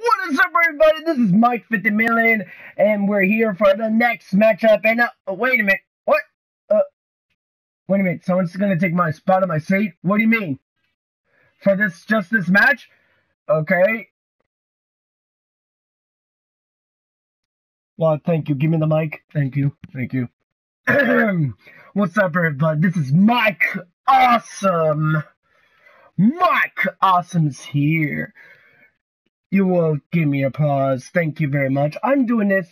What is up, everybody? This is Mike 50 Million, and we're here for the next matchup. And uh, oh, wait a minute, what? Uh, wait a minute. Someone's gonna take my spot on my seat. What do you mean? For this, just this match? Okay. Well, thank you. Give me the mic. Thank you. Thank you. What's up, everybody? This is Mike Awesome. Mike Awesome's here. You will give me applause. Thank you very much. I'm doing this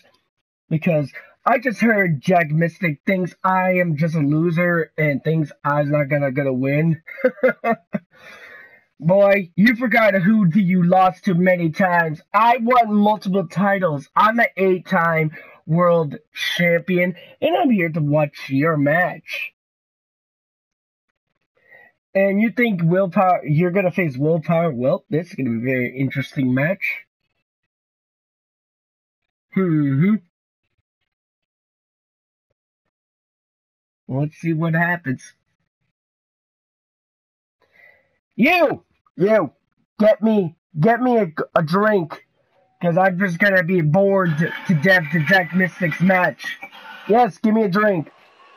because I just heard Jack Mystic thinks I am just a loser and thinks I'm not gonna gonna win. Boy, you forgot who you lost to many times. I won multiple titles. I'm an eight-time world champion, and I'm here to watch your match. And you think Will Power? You're gonna face Will Power? Well, this is gonna be a very interesting match. Hmm. Let's see what happens. You, you, get me, get me a, a drink, cause I'm just gonna be bored to, death to Jack Mystic's match. Yes, give me a drink.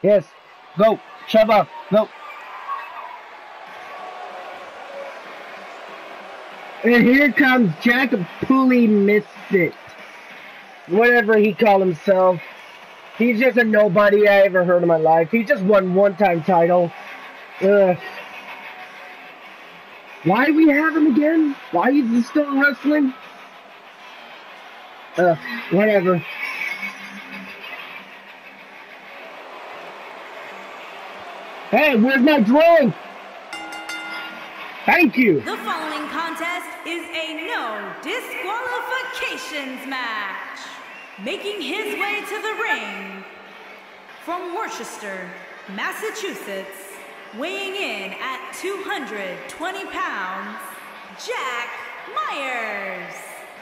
Yes, go, shove up, go. And here comes Jack Pulley Misfit. Whatever he called himself. He's just a nobody I ever heard in my life. He just won one time title. Ugh. Why do we have him again? Why is he still wrestling? Uh, whatever. Hey, where's my drink? Thank you. The following contest is a no disqualifications match. Making his way to the ring from Worcester, Massachusetts, weighing in at 220 pounds, Jack Myers.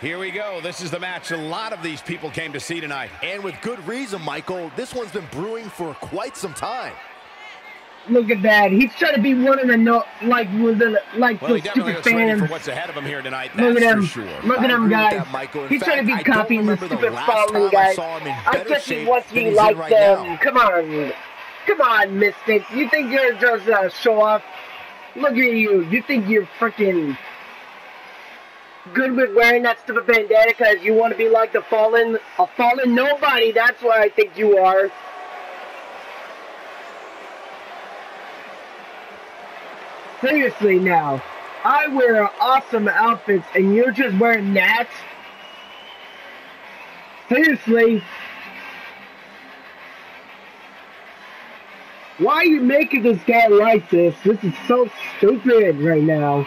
Here we go. This is the match a lot of these people came to see tonight. And with good reason, Michael. This one's been brewing for quite some time. Look at that. He's trying to be one of the no, like with the like Well, the stupid fans. for what's ahead of him here tonight. Look at him. for sure. Look at him, guys. that, He's trying to be fact, copying the stupid following guys. I guess he wants he's in like right them. now. Come on. Come on, Mystic. You think you're just a show off? Look at you. You think you're freaking good with wearing that stupid bandana because you want to be like the fallen, a fallen nobody. That's what I think you are. Seriously now. I wear awesome outfits and you're just wearing that? Seriously? Why are you making this guy like this? This is so stupid right now.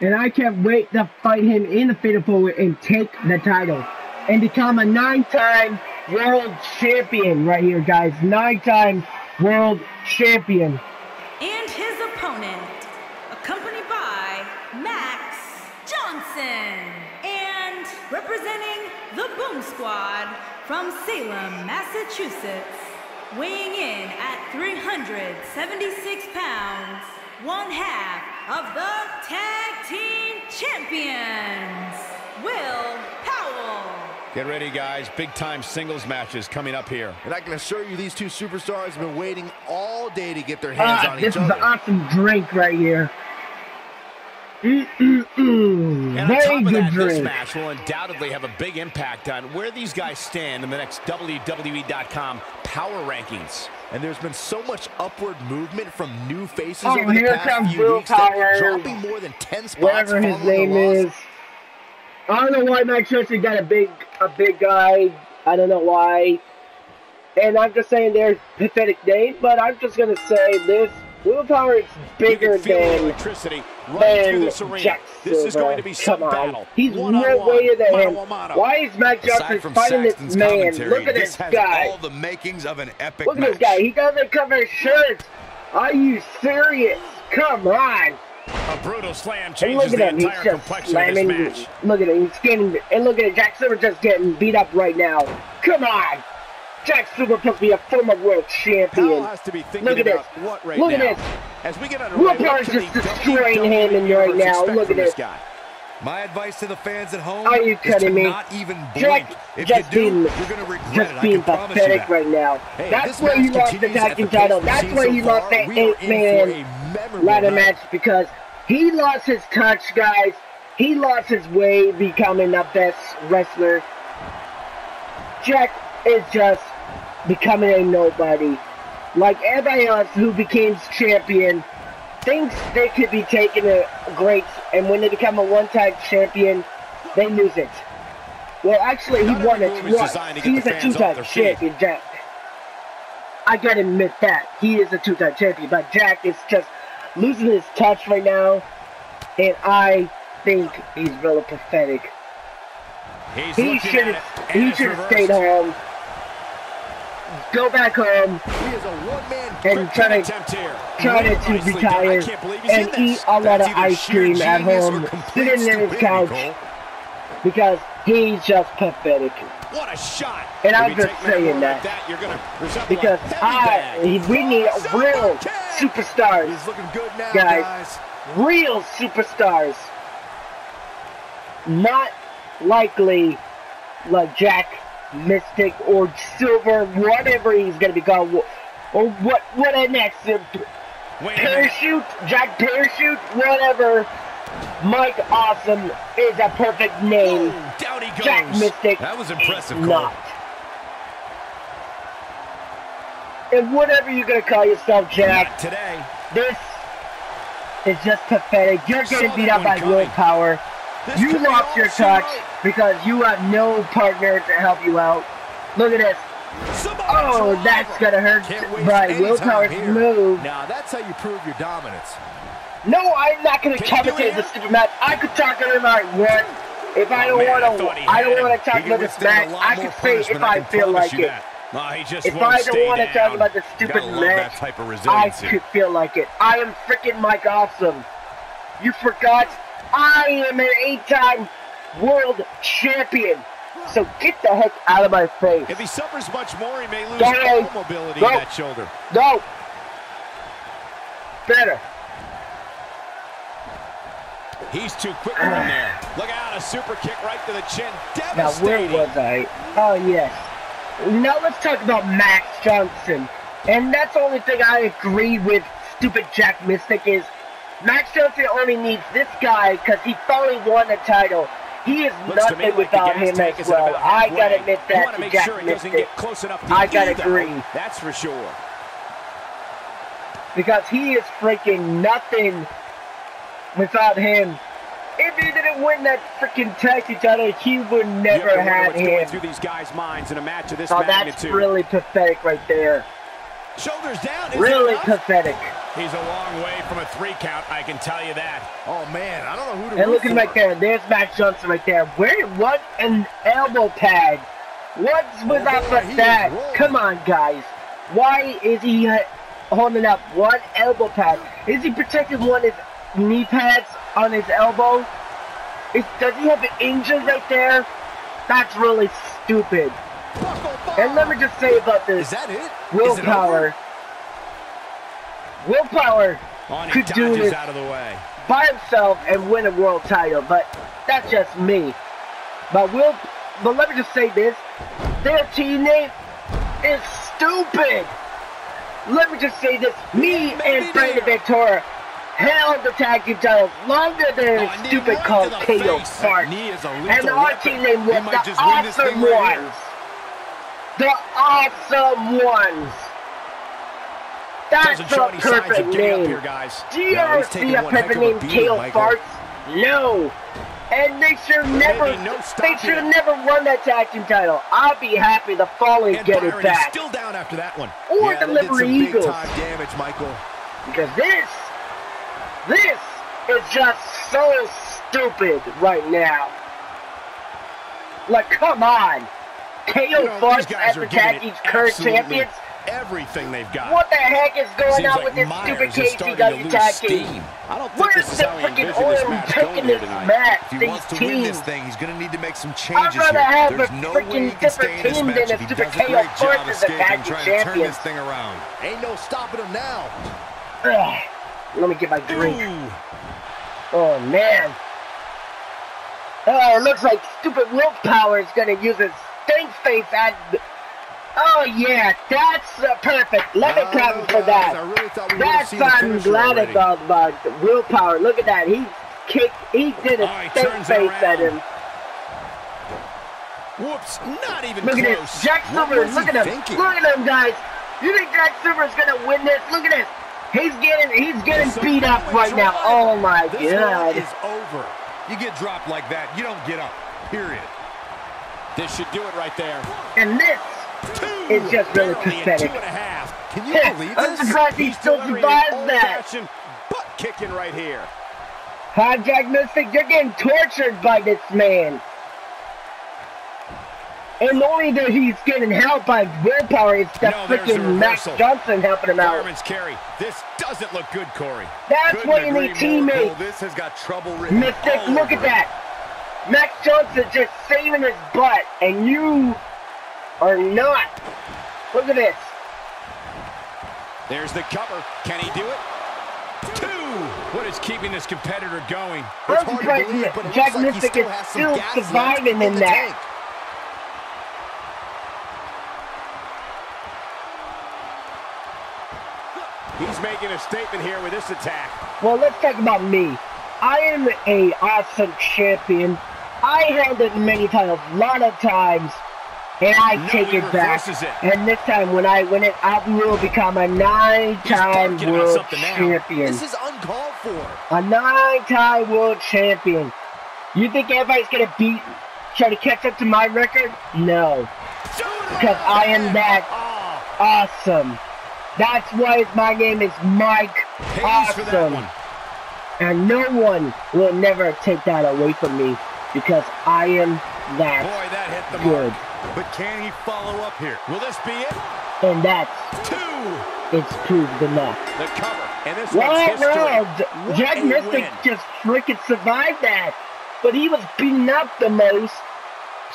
And I can't wait to fight him in the Fatal Four and take the title. And become a nine-time world champion right here, guys. Nine-time world champion. And his opponent, accompanied by Max Johnson. And representing the Boom Squad from Salem, Massachusetts, weighing in at 376 pounds, one half of the Tag Team Champions, Will Powell. Get ready, guys. Big time singles matches coming up here. And I can assure you these two superstars have been waiting all day to get their hands Ah, on this is other. an awesome drink right here. Mm-mm-mm. And on Very top of good that, this match will undoubtedly have a big impact on where these guys stand in the next WWE.com power rankings. And there's been so much upward movement from new faces Oh, over the here past few weeks dropping more than 10 spots Whatever his name the loss. is. I don't know why Max Chester got a big a big guy. I don't know why. And I'm just saying there's pathetic name, but I'm just gonna say this Will Power is bigger can feel the than electricity running through this arena. Jack This is going to be some Come on. battle. He's no One-on-one, way than him. mano. Why is Matt Aside Johnson from fighting this man? Look at this this has guy. all the makings of an epic Look at match. this guy. He doesn't cover his shirt. Are you serious? Come on. A brutal slam And changes look the at him. He's entire just complexion of this slamming. match. Look at him. He's getting. And look at it. Jack Silver just getting beat up right now. Come on. Jack Silver supposed to be a former world champion. has to be thinking Look at about this. what right Look at this. As we get Will underway, Power's what can just destroying WWE him in right now. Look at this this. guy? My advice to the fans at home Are you is kidding to me? not even blink. Jack if just you do, being you're going to regret just it. being I can promise you pathetic that. right now. Hey, That's where he lost the tag team title. That's seen where so lost that We eight in man for a memorable ladder match because he lost his touch, guys. He lost his way becoming the best wrestler. Jack is just becoming a nobody. Like everybody else who became champion, thinks they could be taken a great, and when they become a one-time champion, they lose it. Well, actually, he won it once. designed to get He's a two-time feet. champion, Jack. I gotta admit that he is a two-time champion, but Jack is just losing his touch right now, and I think he's really pathetic. He's He should have. He should have stayed home. Go back home He is a one-man and try to try to, to retire I can't believe he's and eat a lot of ice cream at home, sitting in his couch Cole. because he's just pathetic. What a shot. And If I'm just saying that. that you're gonna Because heavy I, bag. we need real superstars, He's looking good now, Guys. guys. real superstars. Not likely like Jack Mystic or Silver, whatever he's gonna be called, or what what a next uh, Wait a minute. parachute, Jack Parachute, whatever. Mike Awesome is a perfect name. Down he goes. Jack Mystic That was impressive, not. And whatever you're gonna call yourself, Jack, Not today. this is just pathetic. You're getting beat up by coming. Will Power. This You lost your touch wrote. Because you have no partner to help you out. Look at this. Oh, that's gonna hurt by Will Power's move. Now, that's how you prove your dominance. No, I'm not gonna do this stupid match. I could talk about it what. If I don't want to, I don't him. want to talk about this match. I can say if I I feel like it. that. He just If I don't want to talk about the stupid match, type of I could feel like it. I am freaking Mike Awesome. You forgot I am an eight-time world champion. So get the heck out of my face. If he suffers much more, he may lose all mobility Go. in that shoulder. No. Better. He's too quick for him there. Look out, a super kick right to the chin. Now where was I? Oh yes. Now let's talk about Max Johnson. And that's the only thing I agree with stupid Jack Mystic is Max Johnson only needs this guy because he finally won the title. He is Looks nothing like without him as well. I gotta admit You that make Jack sure he doesn't Mystic get close enough to I gotta agree. That's for sure. because he is freaking nothing without him. If he didn't win that freaking tag title, he would You have never to have what's going him. through these guys' minds in a match of this that's magnitude. really pathetic right there. Shoulders down. Is Really pathetic. He's a long way from a three count, I can tell you that. Oh, man, I don't know who to And look at him right there. There's Max Johnson right there. Where? What an elbow pad. What's with Oh, up boy, with he is that? Come on, guys. Why is he uh, holding up one elbow pad? Is he protecting one of his knee pads on his elbow? Is, does he have an injury right there? That's really stupid. And let me just say about this. Is that it Will Power. Will Power On could do this out of the way. by himself and win a world title, but that's just me. But Will, but let me just say this: their team name is stupid. Let me just say this: me Yeah, and Brandon. Ventura held the tag team titles longer than Oh, a stupid right called KO face. Fart. Knee is a lethal And our weapon. team name was the just win this thing Awesome right. Ones. The Awesome Ones. That's Doesn't show the any signs of perfect getting up name. here, guys. Do you ever see a perfect name KO Farts? No. And they should never no they should never won that tag team title. I'll be happy the And get Byron it back. still down after that one. or yeah, the Liberty Eagles. damage, Michael. Because this this is just so stupid right now. Like come on. KO know, Farts as the tag team's current champions. Everything they've got. What the heck is going Seems on like with this Myers stupid to KCW tag team? I don't think Where's this is the how he freaking envisioned this match going here this tonight. match? If he wants to win this thing, he's going to need to make some changes here. have a There's no way freaking he can stay different in this team match than a if he stupid does a KO great job Force as a escaping, trying to turn this thing around. Ain't no stopping him now. Ugh. Let me get my drink. Ooh. Oh man. Oh, it looks like stupid Will Power is gonna use his stink face at. Oh yeah, that's uh, perfect. Let me Uh, clap for that. I really thought we would have That's I'm glad already. about about the Will Power. Look at that. He kicked. He did a Oh, it face at him. Whoops, not even Look at close. this. Jack Silver. Look at him. thinking? Look at him, guys. You think Jack Silver is gonna win this? Look at this. He's getting he's getting beat up right now. Oh my This god. is over. You get dropped like that, you don't get up. Period. This should do it right there. And this Is just really pathetic. Two and a half. Can you Yeah, believe I'm surprised he still survived that. butt kicking right here. Hi, Jack Mystic, you're getting tortured by this man. And only that he's getting help by Will Power, it's the No, freaking Max. Johnson helping him out. Fireman's carry. This doesn't look good, Corey. That's Couldn't why you need more, teammates. This has got trouble Mystic, look at it. that. Max Johnson just saving his butt, and you are not. Look at this. There's the cover. Can he do it? Two. What is keeping this competitor going? It's I'm hard to surprised believe, but Jack like Mystic still is still surviving in in that. tank. He's making a statement here with this attack. Well, let's talk about me. I am a awesome champion. I held it many times, a lot of times, and I No, take it back. it. And this time, when I win it, I will become a nine-time world champion. This is uncalled for. A nine-time world champion. You think everybody's gonna beat, try to catch up to my record? No, because I am that awesome. That's why my name is Mike Awesome. And no one will never take that away from me because I am that Boy, that hit the good. mark. But can he follow up here? Will this be it? And that's Two. it's proved enough. The cover. And this history. no, What Jack Mystic win. just freaking survived that. But he was beaten up the most.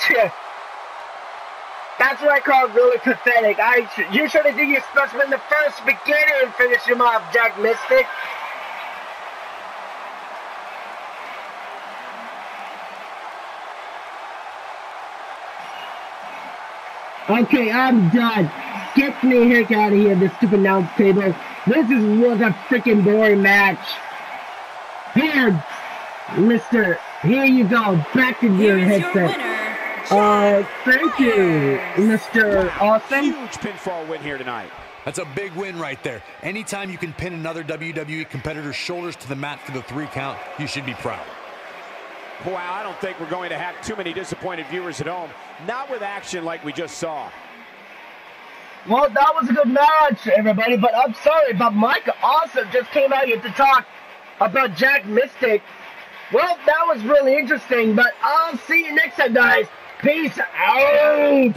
That's what I call really pathetic. I You should have did your special in the first beginning and finish him off, Jack Mystic. Okay, I'm done. Get me the heck out of here, this stupid announce table. This is was a freaking boring match. Here, Mister, here you go. Back to your Here's your headset. winner, Uh, thank you, Myers. Mr. Awesome. Huge pinfall win here tonight. That's a big win right there. Anytime you can pin another WWE competitor's shoulders to the mat for the three count, you should be proud. Wow, I don't think we're going to have too many disappointed viewers at home. Not with action like we just saw. Well, that was a good match, everybody, but I'm sorry, but Mike Awesome just came out here to talk about Jack Mystic. Well, that was really interesting, but I'll see you next time, guys. Peace out.